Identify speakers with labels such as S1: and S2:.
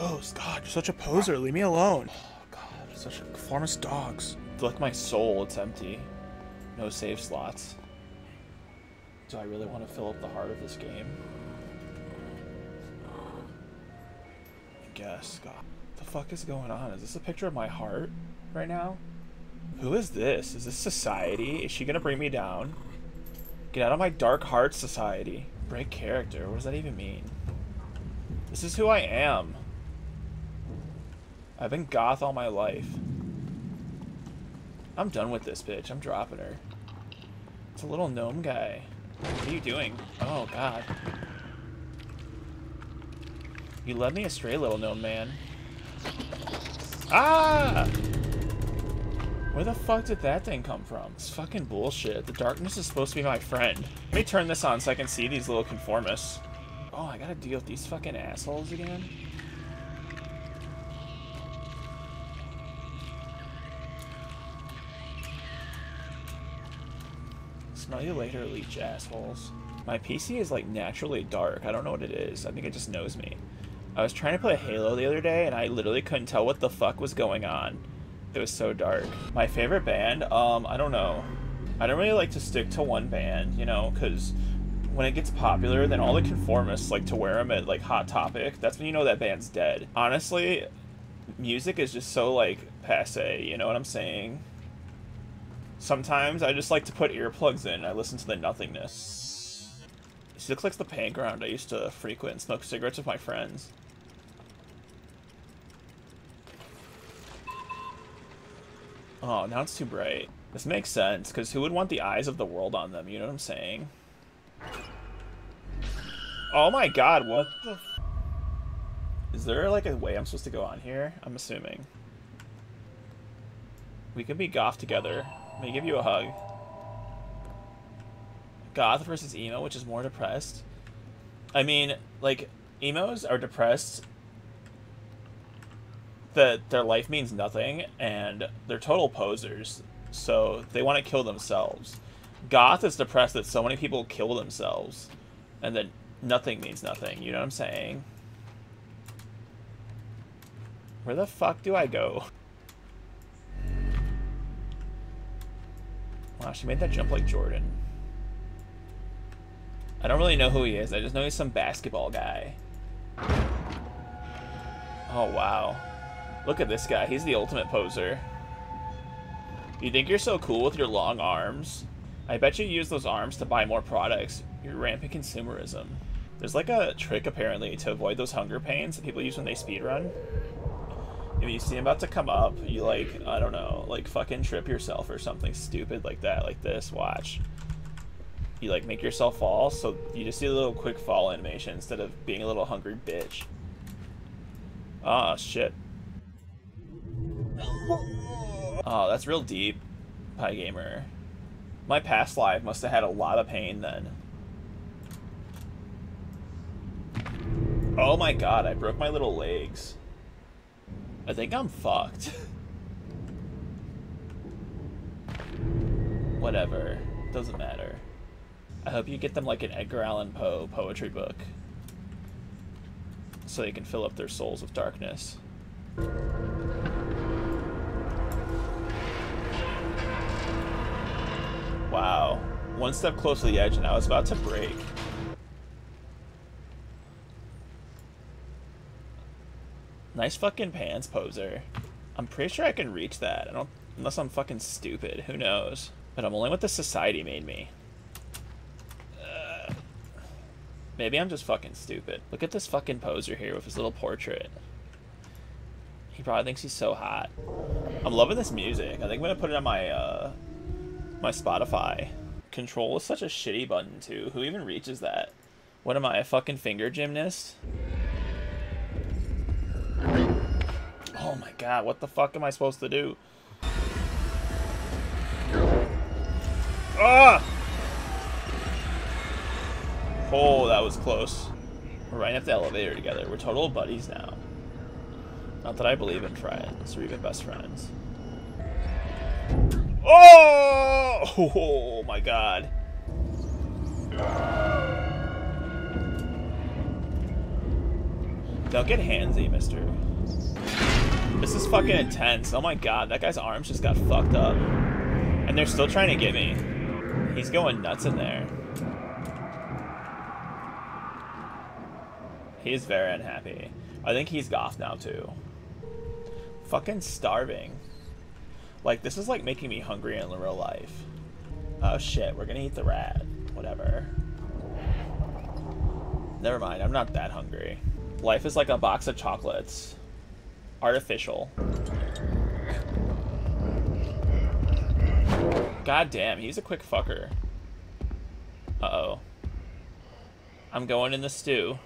S1: gross. God, you're such a poser. Leave me alone. Oh, God, such a conformist dogs. Like my soul, it's empty. No save slots. Do I really want to fill up the heart of this game? I guess. God. What the fuck is going on? Is this a picture of my heart right now? Who is this? Is this society? Is she gonna bring me down? Get out of my dark heart society. Break character. What does that even mean? This is who I am. I've been goth all my life. I'm done with this bitch. I'm dropping her. It's a little gnome guy. What are you doing? Oh, God. You led me astray, little gnome man. Ah! Where the fuck did that thing come from? It's fucking bullshit. The darkness is supposed to be my friend. Let me turn this on so I can see these little conformists. Oh, I gotta deal with these fucking assholes again? Smell you later, leech assholes. My PC is like naturally dark. I don't know what it is. I think it just knows me. I was trying to play Halo the other day and I literally couldn't tell what the fuck was going on. It was so dark. My favorite band, um, I don't know. I don't really like to stick to one band, you know, because when it gets popular, then all the conformists like to wear them at like Hot Topic. That's when you know that band's dead. Honestly, music is just so like passe, you know what I'm saying? Sometimes I just like to put earplugs in. I listen to the nothingness. This looks like the playground I used to frequent and smoke cigarettes with my friends. Oh, now it's too bright. This makes sense, because who would want the eyes of the world on them, you know what I'm saying? Oh my god, what the... Is there, like, a way I'm supposed to go on here? I'm assuming. We could be goth together. Let me give you a hug. Goth versus emo, which is more depressed. I mean, like, emos are depressed that their life means nothing and they're total posers. So they want to kill themselves. Goth is depressed that so many people kill themselves and that nothing means nothing. You know what I'm saying? Where the fuck do I go? Wow, she made that jump like Jordan. I don't really know who he is. I just know he's some basketball guy. Oh, wow. Look at this guy. He's the ultimate poser. You think you're so cool with your long arms? I bet you use those arms to buy more products. You're rampant consumerism. There's like a trick, apparently, to avoid those hunger pains that people use when they speedrun. If you see him about to come up, you like, I don't know, like fucking trip yourself or something stupid like that, like this, watch. You like make yourself fall, so you just see a little quick fall animation instead of being a little hungry bitch. Ah, oh, shit. Oh, that's real deep, Pie Gamer. My past life must have had a lot of pain then. Oh my god, I broke my little legs. I think I'm fucked. Whatever. Doesn't matter. I hope you get them like an Edgar Allan Poe poetry book. So they can fill up their souls with darkness. Wow. One step close to the edge and I was about to break. Nice fucking pants, poser. I'm pretty sure I can reach that. I don't, unless I'm fucking stupid. Who knows? But I'm only what the society made me. Uh, maybe I'm just fucking stupid. Look at this fucking poser here with his little portrait. He probably thinks he's so hot. I'm loving this music. I think I'm gonna put it on my uh, my Spotify. Control is such a shitty button too. Who even reaches that? What am I, a fucking finger gymnast? Oh my god, what the fuck am I supposed to do? Ah! Oh, that was close. We're riding up the elevator together. We're total buddies now. Not that I believe in friends, or even best friends. Oh! Oh my god. Don't get handsy, mister. This is fucking intense. Oh my god, that guy's arms just got fucked up. And they're still trying to get me. He's going nuts in there. He's very unhappy. I think he's goth now too. Fucking starving. Like, this is like making me hungry in real life. Oh shit, we're gonna eat the rat. Whatever. Never mind, I'm not that hungry. Life is like a box of chocolates. Artificial. God damn, he's a quick fucker. Uh-oh. I'm going in the stew.